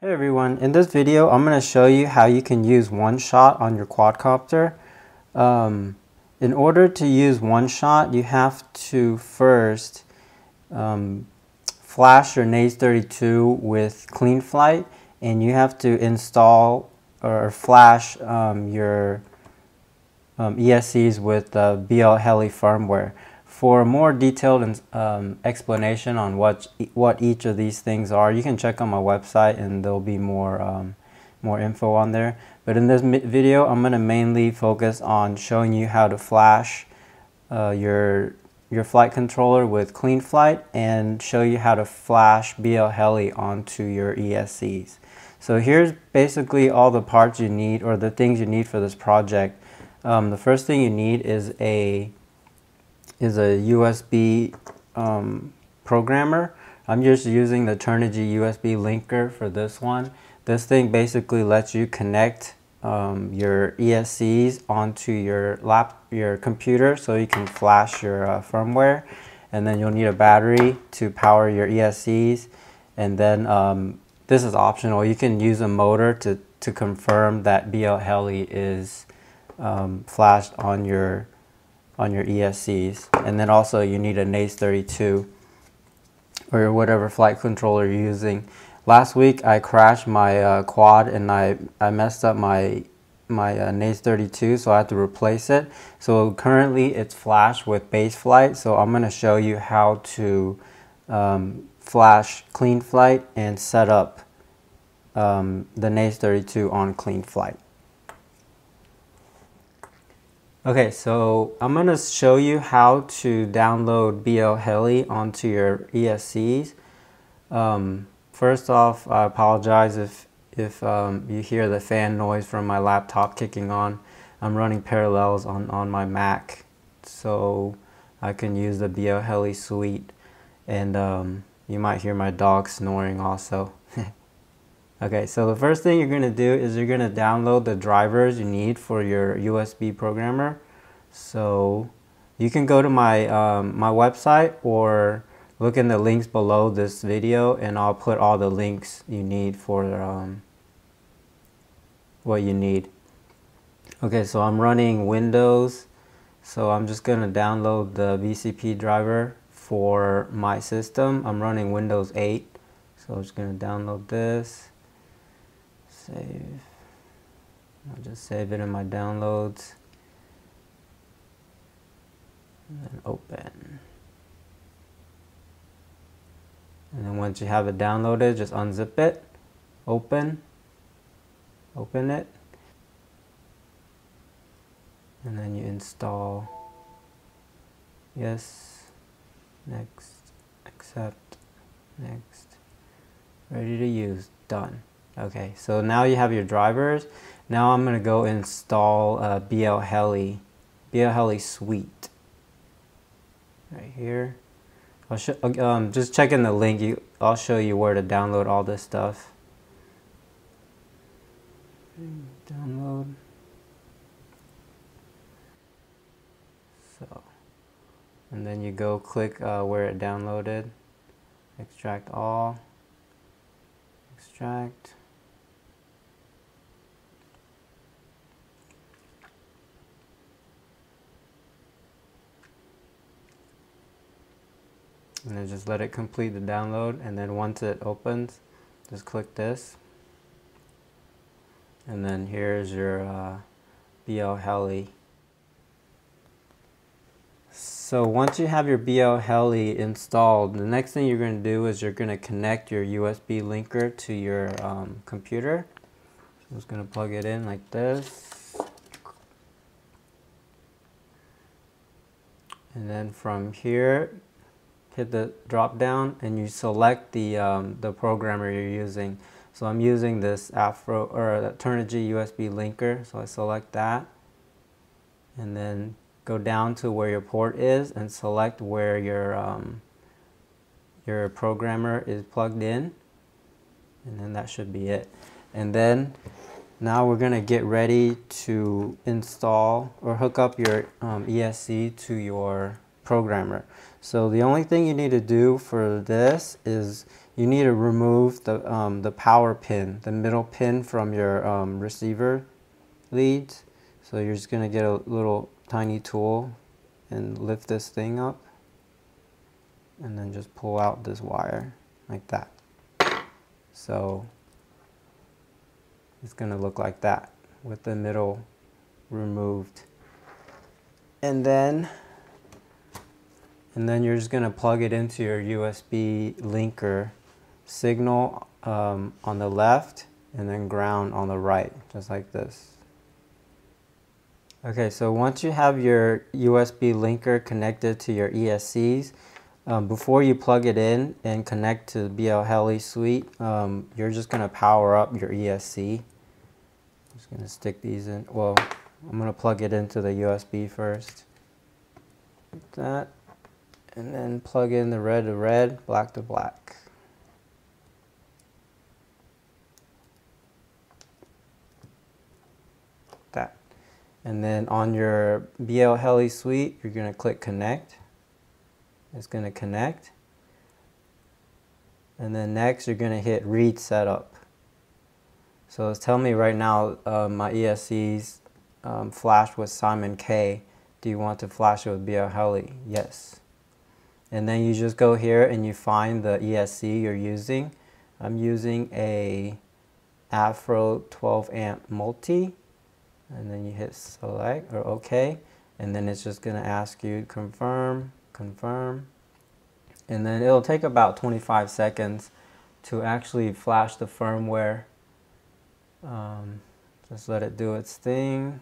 Hey everyone, in this video I'm going to show you how you can use one-shot on your quadcopter. Um, in order to use one-shot you have to first um, flash your Naze32 with CleanFlight and you have to install or flash um, your um, ESCs with the BL Heli firmware. For a more detailed um, explanation on what what each of these things are, you can check on my website and there'll be more um, more info on there. But in this video, I'm going to mainly focus on showing you how to flash uh, your your flight controller with CleanFlight and show you how to flash BL Heli onto your ESCs. So here's basically all the parts you need or the things you need for this project. Um, the first thing you need is a is a USB um, programmer. I'm just using the Turnigy USB linker for this one. This thing basically lets you connect um, your ESCs onto your lap, your computer so you can flash your uh, firmware and then you'll need a battery to power your ESCs and then um, this is optional. You can use a motor to, to confirm that BL Heli is um, flashed on your on your ESCs. And then also you need a Naze32 or whatever flight controller you're using. Last week I crashed my uh, quad and I, I messed up my my uh, Naze32 so I had to replace it. So currently it's flash with base flight so I'm going to show you how to um, flash CleanFlight and set up um, the Naze32 on CleanFlight. Okay, so I'm going to show you how to download BL Heli onto your ESCs. Um, first off, I apologize if, if um, you hear the fan noise from my laptop kicking on. I'm running Parallels on, on my Mac, so I can use the BL Heli suite. And um, you might hear my dog snoring also. Okay, so the first thing you're going to do is you're going to download the drivers you need for your USB programmer. So you can go to my, um, my website or look in the links below this video and I'll put all the links you need for um, what you need. Okay, so I'm running Windows, so I'm just going to download the VCP driver for my system. I'm running Windows 8, so I'm just going to download this save. I'll just save it in my downloads. And then open. And then once you have it downloaded, just unzip it, open, open it, and then you install yes, next, accept, next, ready to use, done. Okay, so now you have your drivers. Now I'm going to go install uh, BL Heli, BL Heli Suite. Right here. I'll show, um, just check in the link. You, I'll show you where to download all this stuff. Download. So, and then you go click uh, where it downloaded. Extract all. Extract. And then just let it complete the download. And then once it opens just click this. And then here's your uh, BL Heli. So once you have your BL Heli installed the next thing you're going to do is you're going to connect your USB linker to your um, computer. So I'm just going to plug it in like this. And then from here hit the drop down and you select the, um, the programmer you're using. So I'm using this Afro or Turnigy USB linker. So I select that and then go down to where your port is and select where your, um, your programmer is plugged in. And then that should be it. And then now we're going to get ready to install or hook up your um, ESC to your programmer. So the only thing you need to do for this is you need to remove the, um, the power pin, the middle pin from your um, receiver leads. So you're just going to get a little tiny tool and lift this thing up and then just pull out this wire like that. So it's going to look like that with the middle removed. And then and then you're just going to plug it into your USB linker signal um, on the left and then ground on the right, just like this. Okay, so once you have your USB linker connected to your ESCs, um, before you plug it in and connect to the BL Heli Suite, um, you're just going to power up your ESC. I'm just going to stick these in. Well, I'm going to plug it into the USB first. Like that. And then plug in the red to red, black to black. That. And then on your BL Heli Suite, you're going to click connect. It's going to connect. And then next, you're going to hit read setup. So it's telling me right now uh, my ESC's um, flashed with Simon K. Do you want to flash it with BL Heli? Yes. And then you just go here and you find the ESC you're using. I'm using a Afro 12 amp multi. And then you hit select or OK. And then it's just going to ask you confirm, confirm. And then it'll take about 25 seconds to actually flash the firmware. Um, just let it do its thing.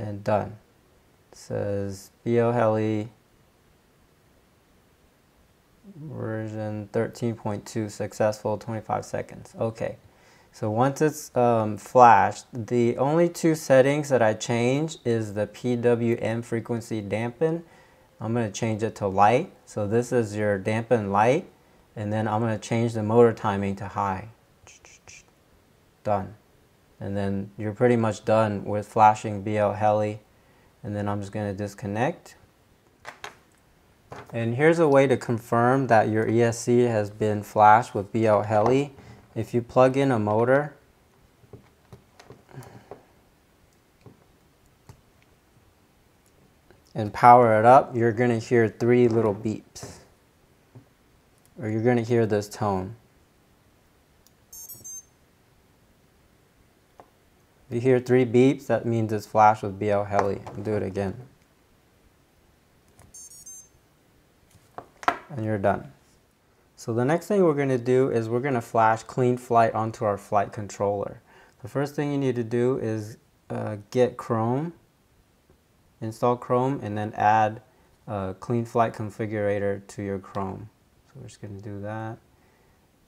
And done. It says BL Heli version 13.2 successful 25 seconds. Okay. So once it's um, flashed, the only two settings that I change is the PWM frequency dampen. I'm going to change it to light. So this is your dampen light. And then I'm going to change the motor timing to high. Done and then you're pretty much done with flashing BL Heli. And then I'm just going to disconnect. And here's a way to confirm that your ESC has been flashed with BL Heli. If you plug in a motor and power it up you're going to hear three little beeps. Or you're going to hear this tone If you hear three beeps, that means it's flash with BL Heli. Do it again. And you're done. So the next thing we're going to do is we're going to flash clean flight onto our flight controller. The first thing you need to do is uh, get Chrome, install Chrome, and then add a clean flight configurator to your Chrome. So we're just going to do that.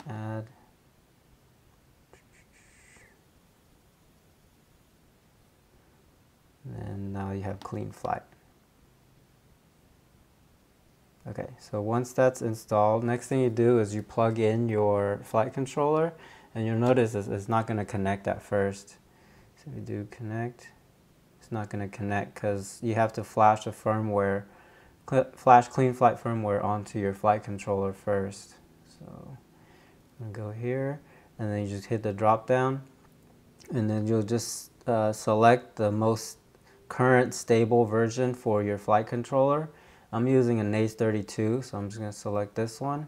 Add and now you have clean flight. Okay, so once that's installed, next thing you do is you plug in your flight controller and you'll notice it's not going to connect at first. So we do connect, it's not going to connect because you have to flash the firmware, flash clean flight firmware onto your flight controller first. So I'm go here and then you just hit the drop down and then you'll just uh, select the most current stable version for your flight controller. I'm using a Naze32, so I'm just going to select this one.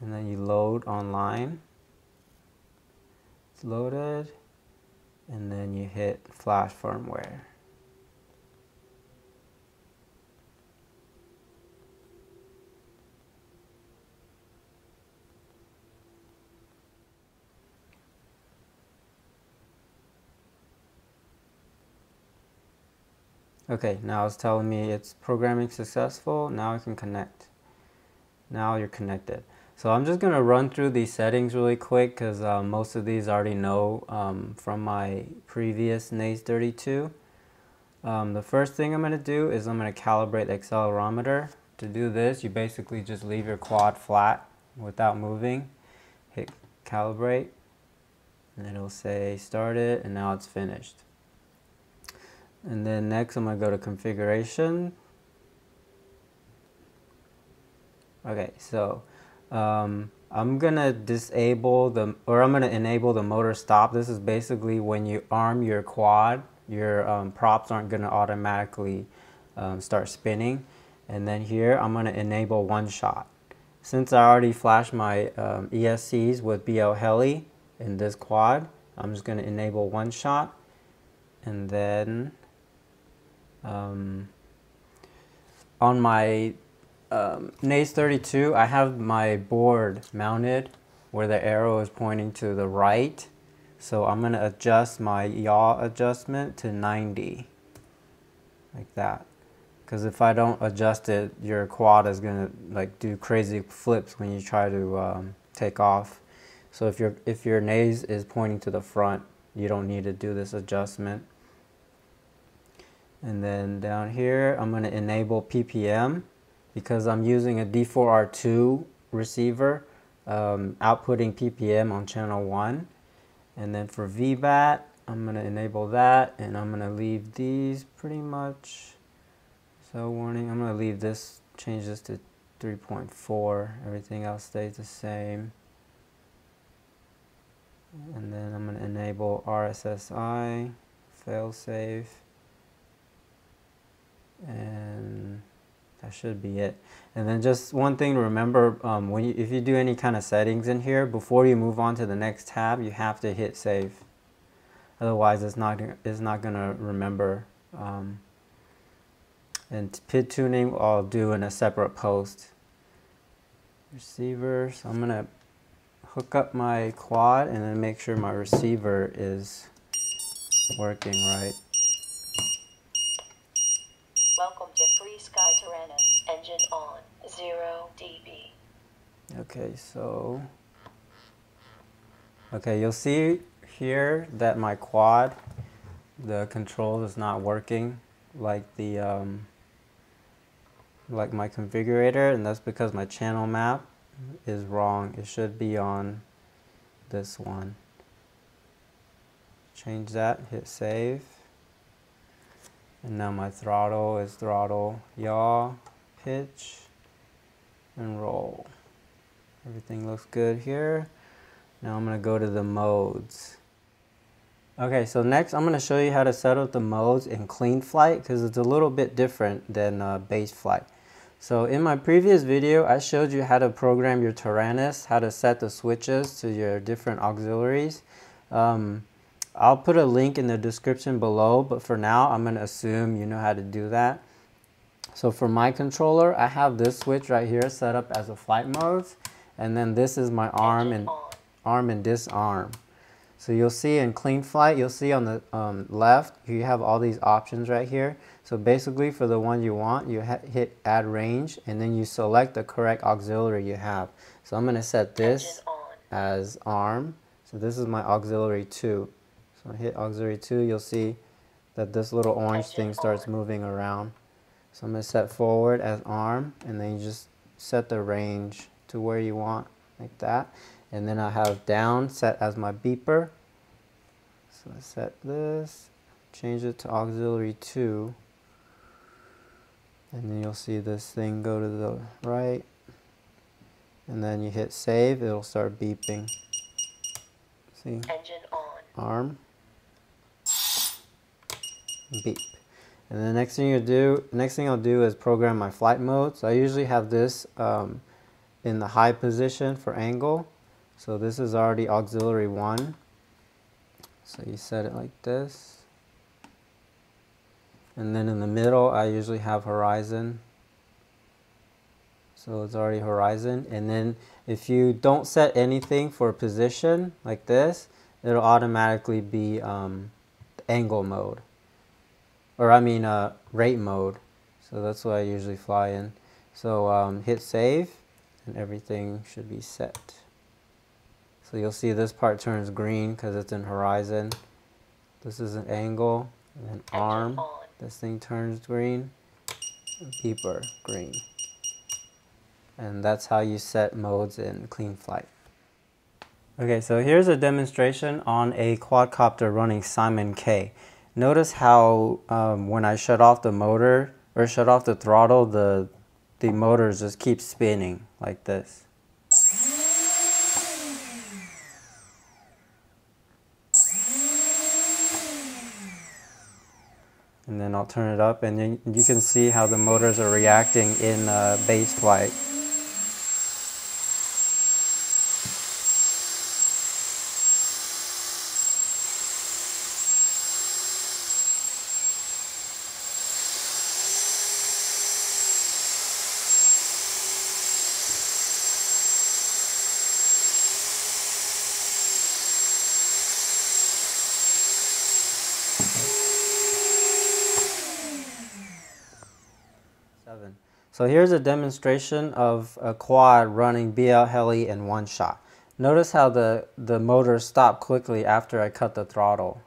And then you load online. It's loaded. And then you hit flash firmware. Okay, now it's telling me it's programming successful. Now I can connect. Now you're connected. So I'm just going to run through these settings really quick because uh, most of these I already know um, from my previous Naze32. Um, the first thing I'm going to do is I'm going to calibrate the accelerometer. To do this, you basically just leave your quad flat without moving. Hit calibrate and it'll say started and now it's finished. And then next I'm to go to configuration. Okay, so um, I'm going to disable the, or I'm going to enable the motor stop. This is basically when you arm your quad, your um, props aren't going to automatically um, start spinning. And then here I'm going to enable one shot. Since I already flashed my um, ESCs with BL Heli in this quad, I'm just going to enable one shot and then um, on my um, Naze32 I have my board mounted where the arrow is pointing to the right. So I'm going to adjust my yaw adjustment to 90 like that. Because if I don't adjust it your quad is going to like do crazy flips when you try to um, take off. So if your if your nose is pointing to the front you don't need to do this adjustment and then down here, I'm going to enable PPM because I'm using a D4R2 receiver, um, outputting PPM on channel 1. And then for VBAT, I'm going to enable that and I'm going to leave these pretty much. So warning, I'm going to leave this, change this to 3.4. Everything else stays the same. And then I'm going to enable RSSI, failsafe and that should be it. And then just one thing to remember um, when you, if you do any kind of settings in here before you move on to the next tab you have to hit save. Otherwise it's not it's not gonna remember um, and PID tuning I'll do in a separate post. Receiver so I'm gonna hook up my quad and then make sure my receiver is working right Okay, so... Okay, you'll see here that my quad, the control is not working like the um, like my configurator and that's because my channel map is wrong. It should be on this one. Change that, hit save. And now my throttle is throttle, yaw, pitch, and roll. Everything looks good here. Now I'm going to go to the modes. Okay, so next I'm going to show you how to set up the modes in clean flight because it's a little bit different than uh, base flight. So in my previous video, I showed you how to program your Taranis, how to set the switches to your different auxiliaries. Um, I'll put a link in the description below, but for now, I'm going to assume you know how to do that. So for my controller, I have this switch right here set up as a flight mode, and then this is my arm and arm and disarm. So you'll see in clean flight, you'll see on the um, left, you have all these options right here. So basically for the one you want, you hit add range and then you select the correct auxiliary you have. So I'm going to set this as arm. So this is my auxiliary 2. So I hit auxiliary 2, you'll see that this little orange thing starts moving around. So I'm to set forward as arm, and then you just set the range to where you want, like that. And then I have down set as my beeper. So I set this, change it to auxiliary 2. And then you'll see this thing go to the right. And then you hit save, it'll start beeping. See? Engine on. Arm beep. And the next thing you do, next thing I'll do is program my flight mode. So I usually have this um, in the high position for angle. So this is already auxiliary one. So you set it like this. And then in the middle, I usually have horizon. So it's already horizon. And then if you don't set anything for position like this, it'll automatically be um, angle mode or I mean uh, rate mode. So that's what I usually fly in. So um, hit save and everything should be set. So you'll see this part turns green because it's in horizon. This is an angle and then arm. This thing turns green. And beeper green. And that's how you set modes in clean flight. Okay, so here's a demonstration on a quadcopter running Simon K. Notice how um, when I shut off the motor or shut off the throttle, the, the motors just keep spinning like this. And then I'll turn it up and then you can see how the motors are reacting in uh, base flight. So here's a demonstration of a quad running BL Heli in one shot. Notice how the, the motor stopped quickly after I cut the throttle.